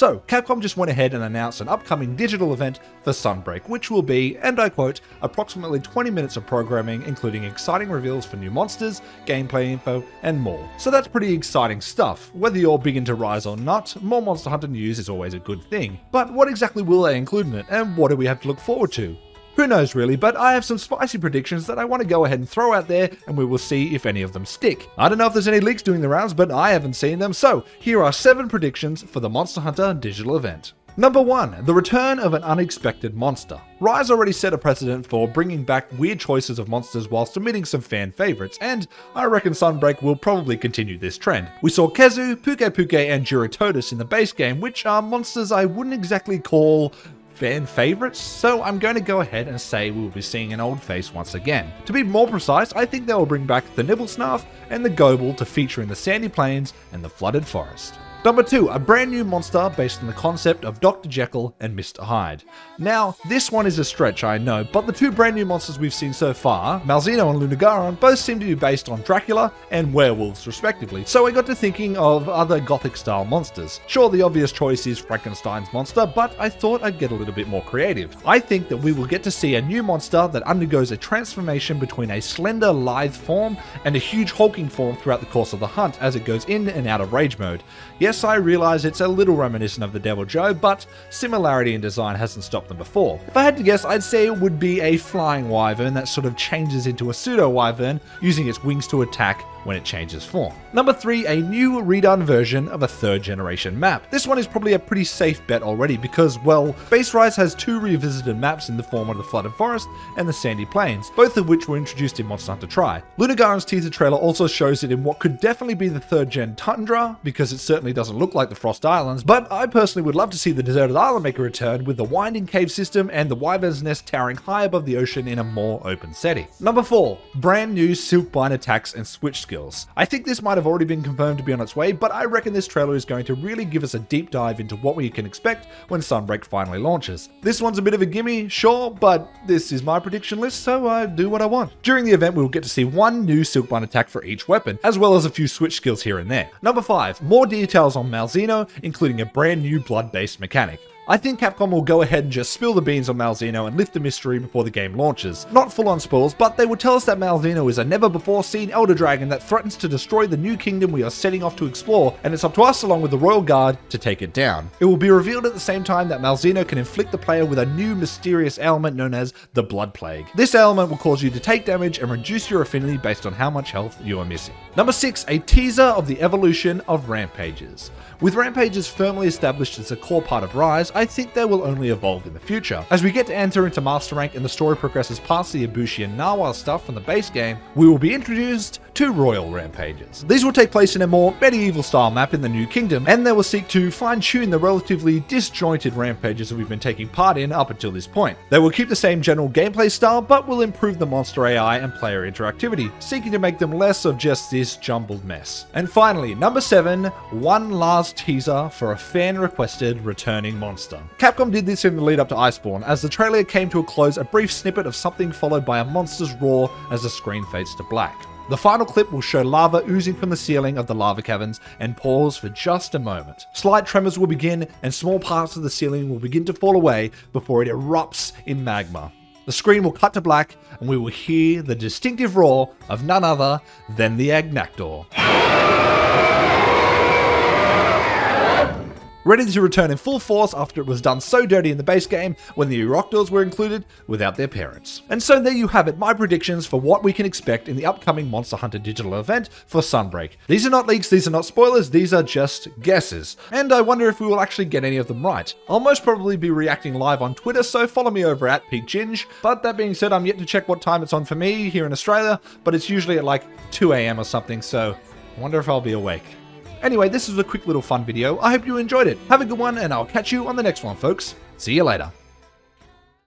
So, Capcom just went ahead and announced an upcoming digital event for Sunbreak, which will be, and I quote, approximately 20 minutes of programming, including exciting reveals for new monsters, gameplay info, and more. So that's pretty exciting stuff. Whether you're big into Rise or not, more Monster Hunter news is always a good thing. But what exactly will they include in it, and what do we have to look forward to? Who knows really, but I have some spicy predictions that I want to go ahead and throw out there and we will see if any of them stick. I don't know if there's any leaks doing the rounds, but I haven't seen them, so here are 7 predictions for the Monster Hunter digital event. Number 1. The return of an unexpected monster. Rise already set a precedent for bringing back weird choices of monsters whilst omitting some fan favourites, and I reckon Sunbreak will probably continue this trend. We saw Khezu, Puke Puke, and Jyuratodus in the base game, which are monsters I wouldn't exactly call fan favorites, so I'm going to go ahead and say we will be seeing an old face once again. To be more precise, I think they will bring back the Nibelsnarf and the Gobul to feature in the sandy plains and the flooded forest. Number 2, a brand new monster based on the concept of Dr. Jekyll and Mr. Hyde. Now, this one is a stretch, I know, but the two brand new monsters we've seen so far, Malzeno and Lunagaron, both seem to be based on Dracula and werewolves, respectively, so I got to thinking of other gothic style monsters. Sure, the obvious choice is Frankenstein's monster, but I thought I'd get a little bit more creative. I think that we will get to see a new monster that undergoes a transformation between a slender, lithe form and a huge hulking form throughout the course of the hunt as it goes in and out of rage mode. Yes, I realize it's a little reminiscent of the Deviljho, but similarity in design hasn't stopped them before. If I had to guess, I'd say it would be a flying wyvern that sort of changes into a pseudo wyvern, using its wings to attack when it changes form. Number 3, a new redone version of a third generation map. This one is probably a pretty safe bet already because, well, Base Rise has two revisited maps in the form of the Flooded Forest and the Sandy Plains, both of which were introduced in Monster Hunter Tri. Lunagaron's teaser trailer also shows it in what could definitely be the third gen Tundra, because it certainly doesn't look like the Frost Islands, but I personally would love to see the Deserted Island make a return with the winding cave system and the Wyvern's Nest towering high above the ocean in a more open setting. Number 4, brand new Silkbind attacks and switch skills. I think this might have already been confirmed to be on its way, but I reckon this trailer is going to really give us a deep dive into what we can expect when Sunbreak finally launches. This one's a bit of a gimme, sure, but this is my prediction list, so I do what I want. During the event, we will get to see one new Silkbind attack for each weapon, as well as a few switch skills here and there. Number 5, more details on Malzeno, including a brand new blood-based mechanic. I think Capcom will go ahead and just spill the beans on Malzeno and lift the mystery before the game launches. Not full on spoils, but they will tell us that Malzeno is a never before seen Elder Dragon that threatens to destroy the new kingdom we are setting off to explore, and it's up to us along with the Royal Guard to take it down. It will be revealed at the same time that Malzeno can inflict the player with a new mysterious ailment known as the Blood Plague. This ailment will cause you to take damage and reduce your affinity based on how much health you are missing. Number 6, a teaser of the evolution of Rampages. With Rampages firmly established as a core part of Rise, think they will only evolve in the future. As we get to enter into Master Rank and the story progresses past the Ibushi and Narwa stuff from the base game, we will be introduced to Royal Rampages. These will take place in a more medieval style map in the New Kingdom, and they will seek to fine tune the relatively disjointed rampages that we've been taking part in up until this point. They will keep the same general gameplay style, but will improve the monster AI and player interactivity, seeking to make them less of just this jumbled mess. And finally, number 7, one last teaser for a fan requested returning monster. Capcom did this in the lead up to Iceborne, as the trailer came to a close a brief snippet of something followed by a monster's roar as the screen fades to black. The final clip will show lava oozing from the ceiling of the lava caverns and pause for just a moment. Slight tremors will begin and small parts of the ceiling will begin to fall away before it erupts in magma. The screen will cut to black and we will hear the distinctive roar of none other than the Agnaktor. Ready to return in full force after it was done so dirty in the base game when the Uroktors were included without their parents. And so there you have it, my predictions for what we can expect in the upcoming Monster Hunter digital event for Sunbreak. These are not leaks, these are not spoilers, these are just guesses. And I wonder if we will actually get any of them right. I'll most probably be reacting live on Twitter, so follow me over at PeakGinge. But that being said, I'm yet to check what time it's on for me here in Australia, but it's usually at like 2am or something, so I wonder if I'll be awake. Anyway, this was a quick little fun video. I hope you enjoyed it. Have a good one, and I'll catch you on the next one, folks. See you later.